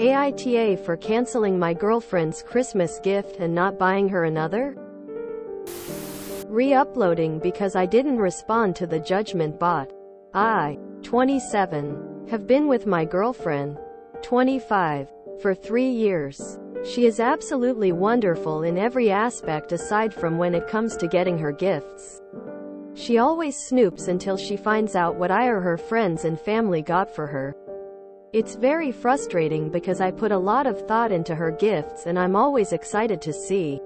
AITA for canceling my girlfriend's Christmas gift and not buying her another? Re-uploading because I didn't respond to the judgment bot. I, 27, have been with my girlfriend, 25, for three years. She is absolutely wonderful in every aspect aside from when it comes to getting her gifts. She always snoops until she finds out what I or her friends and family got for her. It's very frustrating because I put a lot of thought into her gifts and I'm always excited to see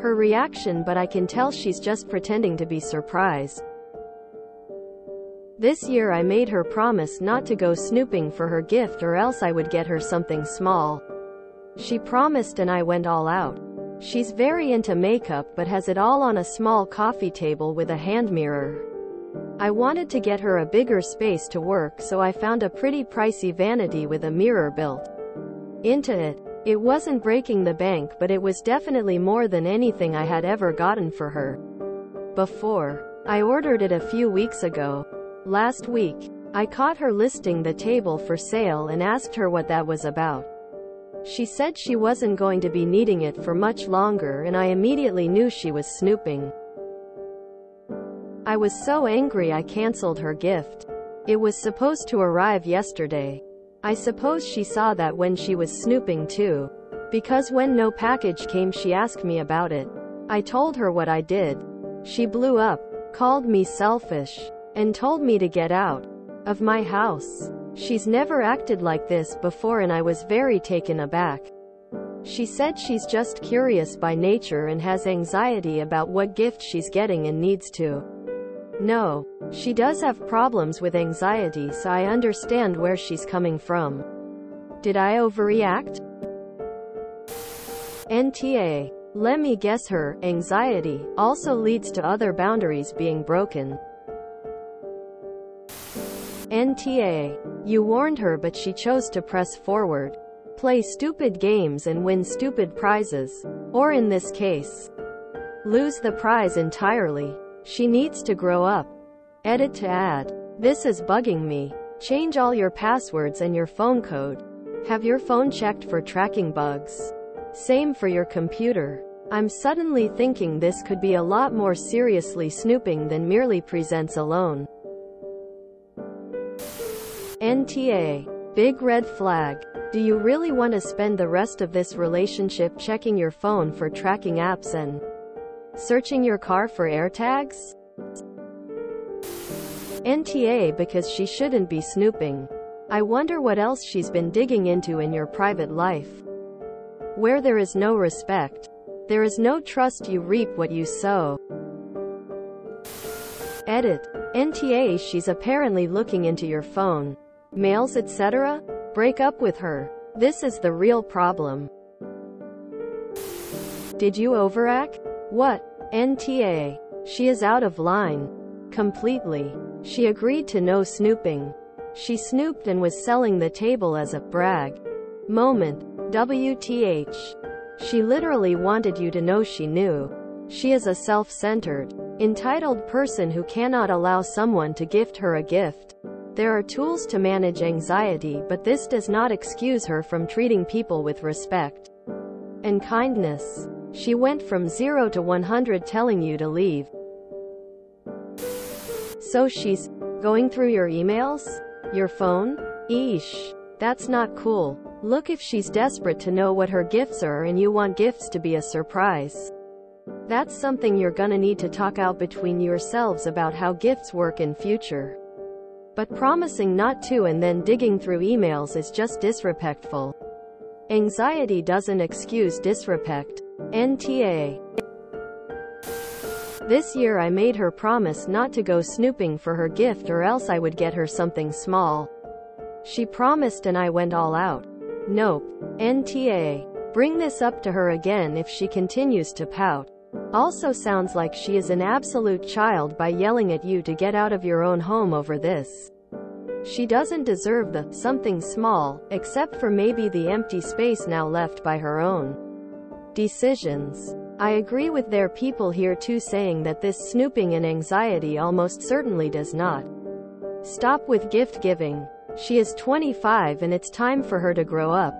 her reaction but I can tell she's just pretending to be surprised. This year I made her promise not to go snooping for her gift or else I would get her something small. She promised and I went all out. She's very into makeup but has it all on a small coffee table with a hand mirror. I wanted to get her a bigger space to work so I found a pretty pricey vanity with a mirror built into it. It wasn't breaking the bank but it was definitely more than anything I had ever gotten for her. Before. I ordered it a few weeks ago. Last week. I caught her listing the table for sale and asked her what that was about. She said she wasn't going to be needing it for much longer and I immediately knew she was snooping. I was so angry I cancelled her gift. It was supposed to arrive yesterday. I suppose she saw that when she was snooping too. Because when no package came she asked me about it. I told her what I did. She blew up, called me selfish, and told me to get out of my house. She's never acted like this before and I was very taken aback. She said she's just curious by nature and has anxiety about what gift she's getting and needs to no. She does have problems with anxiety so I understand where she's coming from. Did I overreact? NTA. Let me guess her, anxiety, also leads to other boundaries being broken. NTA. You warned her but she chose to press forward. Play stupid games and win stupid prizes. Or in this case, lose the prize entirely. She needs to grow up. Edit to add. This is bugging me. Change all your passwords and your phone code. Have your phone checked for tracking bugs. Same for your computer. I'm suddenly thinking this could be a lot more seriously snooping than merely presents alone. NTA. Big red flag. Do you really want to spend the rest of this relationship checking your phone for tracking apps and Searching your car for AirTags? NTA because she shouldn't be snooping. I wonder what else she's been digging into in your private life. Where there is no respect, there is no trust you reap what you sow. Edit. NTA she's apparently looking into your phone. Mails etc. Break up with her. This is the real problem. Did you overact? What? NTA. She is out of line. Completely. She agreed to no snooping. She snooped and was selling the table as a brag. Moment. WTH. She literally wanted you to know she knew. She is a self-centered, entitled person who cannot allow someone to gift her a gift. There are tools to manage anxiety but this does not excuse her from treating people with respect and kindness. She went from 0 to 100 telling you to leave. So she's going through your emails? Your phone? Eesh. That's not cool. Look if she's desperate to know what her gifts are and you want gifts to be a surprise. That's something you're gonna need to talk out between yourselves about how gifts work in future. But promising not to and then digging through emails is just disrespectful. Anxiety doesn't excuse disrespect. NTA. This year I made her promise not to go snooping for her gift or else I would get her something small. She promised and I went all out. Nope. NTA. Bring this up to her again if she continues to pout. Also sounds like she is an absolute child by yelling at you to get out of your own home over this. She doesn't deserve the something small, except for maybe the empty space now left by her own decisions. I agree with their people here too saying that this snooping and anxiety almost certainly does not stop with gift giving. She is 25 and it's time for her to grow up.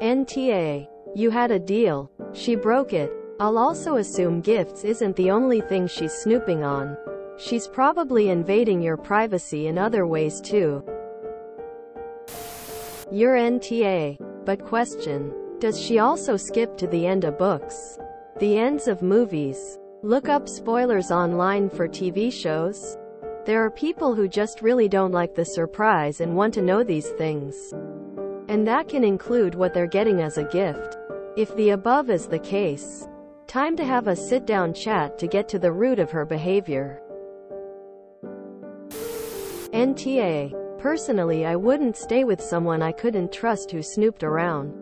NTA. You had a deal. She broke it. I'll also assume gifts isn't the only thing she's snooping on. She's probably invading your privacy in other ways too. Your NTA. But question. Does she also skip to the end of books? The ends of movies? Look up spoilers online for TV shows. There are people who just really don't like the surprise and want to know these things. And that can include what they're getting as a gift. If the above is the case, time to have a sit-down chat to get to the root of her behavior. NTA. Personally I wouldn't stay with someone I couldn't trust who snooped around.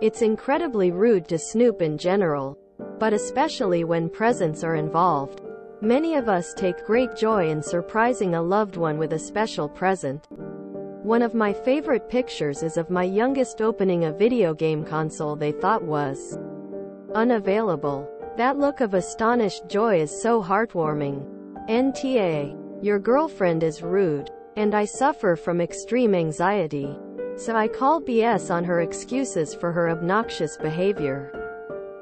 It's incredibly rude to snoop in general, but especially when presents are involved. Many of us take great joy in surprising a loved one with a special present. One of my favorite pictures is of my youngest opening a video game console they thought was unavailable. That look of astonished joy is so heartwarming. NTA. Your girlfriend is rude. And I suffer from extreme anxiety. So I call BS on her excuses for her obnoxious behavior.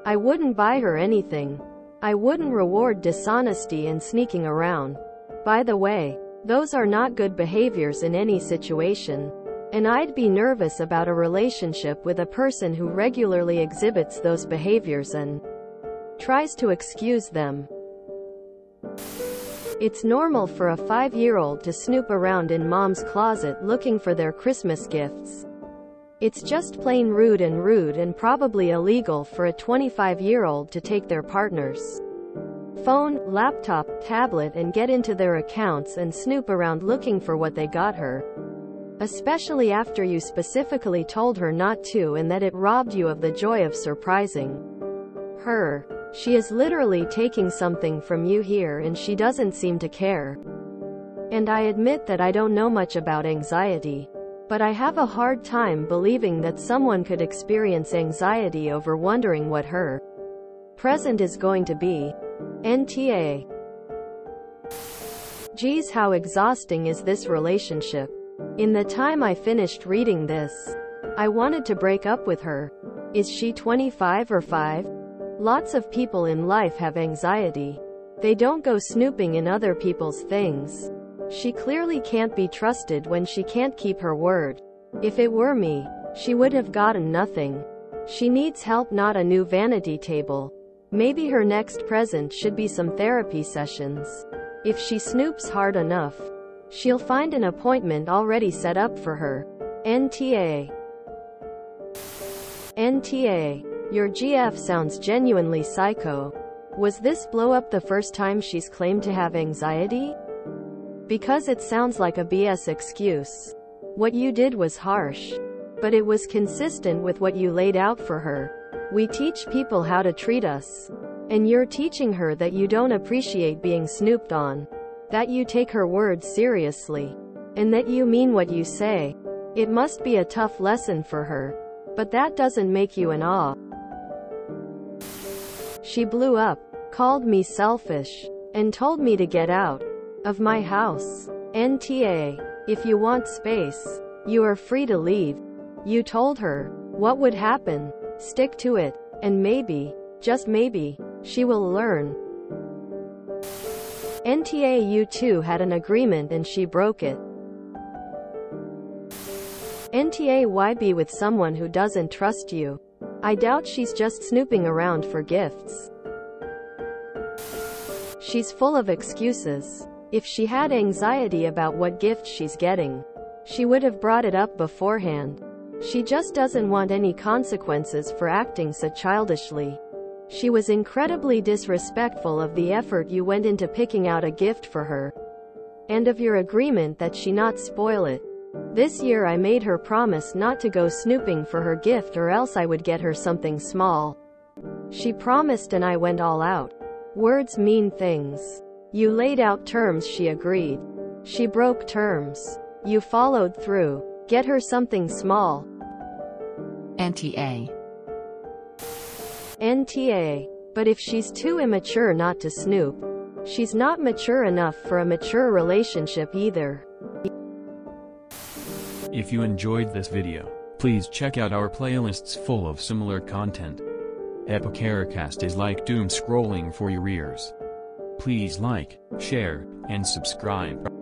I wouldn't buy her anything. I wouldn't reward dishonesty and sneaking around. By the way, those are not good behaviors in any situation. And I'd be nervous about a relationship with a person who regularly exhibits those behaviors and tries to excuse them. It's normal for a five-year-old to snoop around in mom's closet looking for their Christmas gifts. It's just plain rude and rude and probably illegal for a 25-year-old to take their partner's phone, laptop, tablet and get into their accounts and snoop around looking for what they got her. Especially after you specifically told her not to and that it robbed you of the joy of surprising her. She is literally taking something from you here and she doesn't seem to care. And I admit that I don't know much about anxiety. But I have a hard time believing that someone could experience anxiety over wondering what her present is going to be. NTA. Geez how exhausting is this relationship. In the time I finished reading this, I wanted to break up with her. Is she 25 or 5? Lots of people in life have anxiety. They don't go snooping in other people's things. She clearly can't be trusted when she can't keep her word. If it were me, she would have gotten nothing. She needs help not a new vanity table. Maybe her next present should be some therapy sessions. If she snoops hard enough, she'll find an appointment already set up for her. NTA NTA your GF sounds genuinely psycho. Was this blow up the first time she's claimed to have anxiety? Because it sounds like a BS excuse. What you did was harsh. But it was consistent with what you laid out for her. We teach people how to treat us. And you're teaching her that you don't appreciate being snooped on. That you take her words seriously. And that you mean what you say. It must be a tough lesson for her. But that doesn't make you an awe. She blew up, called me selfish, and told me to get out of my house. NTA. If you want space, you are free to leave. You told her what would happen. Stick to it. And maybe, just maybe, she will learn. NTA you two had an agreement and she broke it. NTA why be with someone who doesn't trust you? I doubt she's just snooping around for gifts. She's full of excuses. If she had anxiety about what gift she's getting, she would have brought it up beforehand. She just doesn't want any consequences for acting so childishly. She was incredibly disrespectful of the effort you went into picking out a gift for her. And of your agreement that she not spoil it. This year I made her promise not to go snooping for her gift or else I would get her something small. She promised and I went all out. Words mean things. You laid out terms she agreed. She broke terms. You followed through. Get her something small. NTA. NTA. But if she's too immature not to snoop, She's not mature enough for a mature relationship either. If you enjoyed this video, please check out our playlists full of similar content. Epicaricast is like doom scrolling for your ears. Please like, share, and subscribe.